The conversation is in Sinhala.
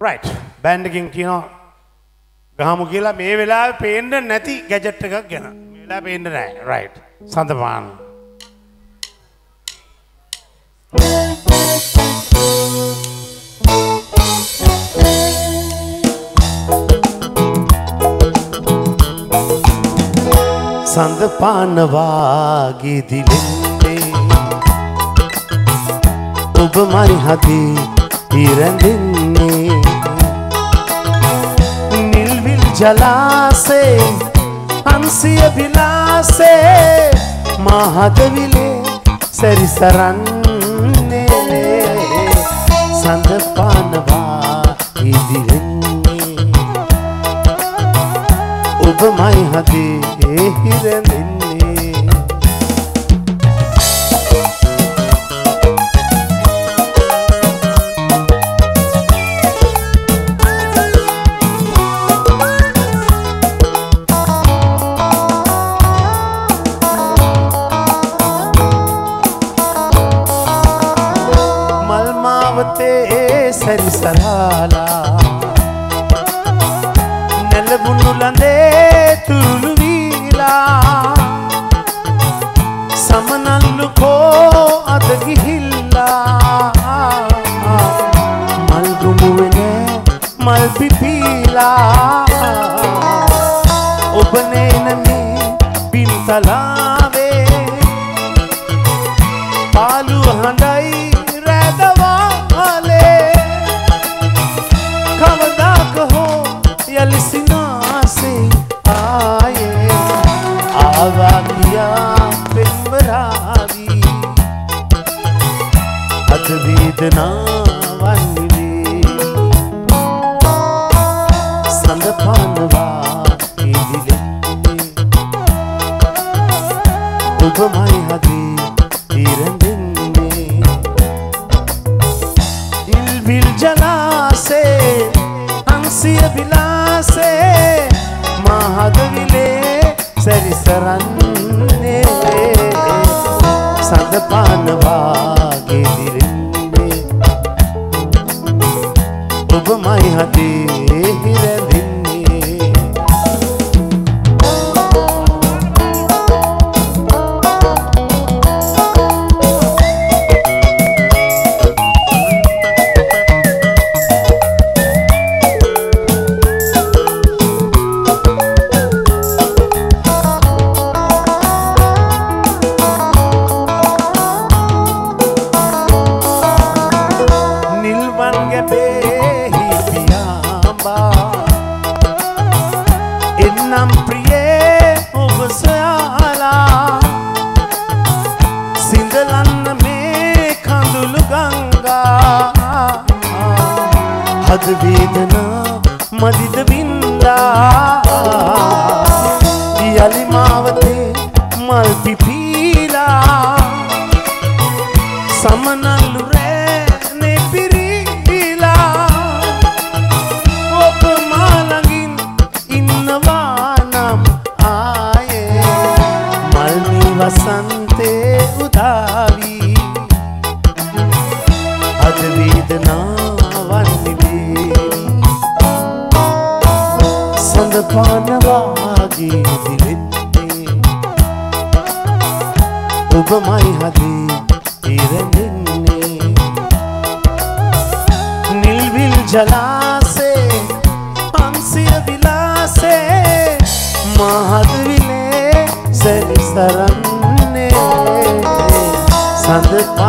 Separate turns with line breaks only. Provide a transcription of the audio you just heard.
රයිට් බෑන්ඩ් එකකින් කියනවා ගහමු කියලා මේ වෙලාවේ පේන්න නැති ගැජට් එකක් ගැන. මේ වෙලාවේ පේන්න නැහැ. රයිට් සඳපාන. සඳ පානවාගේ දිලෙන්නේ ඔබ මයි හදේ ඉරැඳෙන්නේ ජලාසේ අන්සිය විලාසේ මහදවිලේ සැරිසරන්නේ සඳ පානවා ඉදිවෙන්නේ ඔබ මයි හදේ හිරැඳෙන්නේ ಸರಿಸಲಾ ආවා කියා පෙම්වරාවී අද වේදනාවන් නිවේ සඳ පානවා ඉදිලෙන්නේ ඔබමයි හදේ ඉරඳෙන්නේ ඉල්විල් ජලාසේ අන්සිය විලාසේ මහදවිලේ සැරිසරන්නේ සඳ පානවාගේ දිරෙන්නේ. ඔබමයි හදේ හද වේදනා මදිද වින්දා යලි මාවතේ මල් පිපීලා සමනල්ලු රෑනේ පිරීලා ඔබ මාළඟින් ඉන්නවා නම් ආයේ මල්මි වසන්තේ උදාවී. අද වේදනාවන් සඳ පානවාගේ දිවෙන්නේ ඔබමයි හදේ ඉරඳෙන්නේ නිල්විල් ජලාසේ පන්සිය විලාසේ මහදවිලේ සැරිසරන්නේ සඳ පානවාගේ